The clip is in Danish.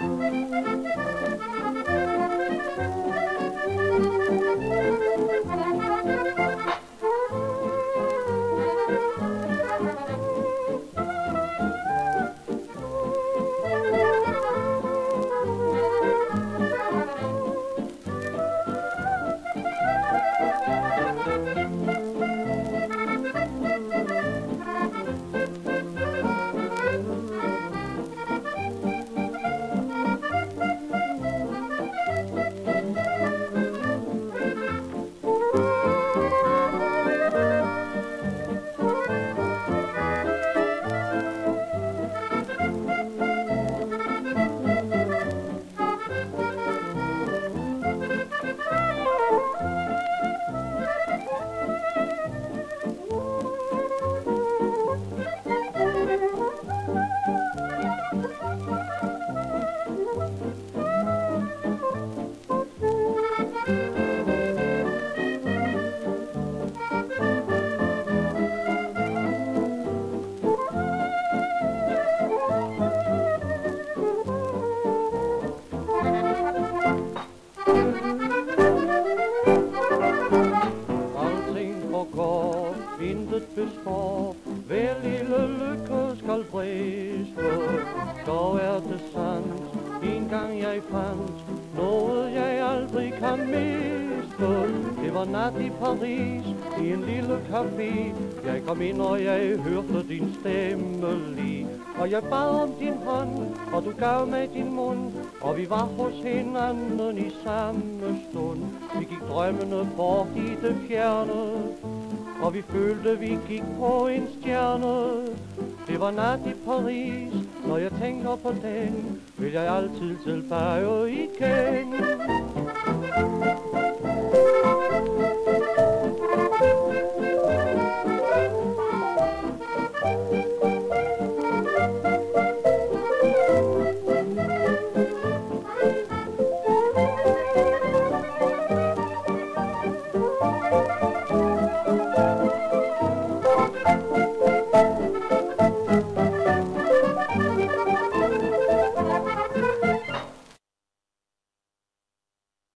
Música intet for, Hver lille lykke skal briste Dog er det sandt, en gang jeg fandt Noget jeg aldrig kan miste. Det var nat i Paris, i en lille café. Jeg kom ind og jeg hørte din stemme lige. Og jeg bad om din hånd, og du gav mig din mund. Og vi var hos hinanden i samme stund. Vi gik drømmene bort i det fjerne og vi følte vi gik på en stjerne. Det var nat i Paris, når jeg tænker på den Vil jeg altid tilbage igen.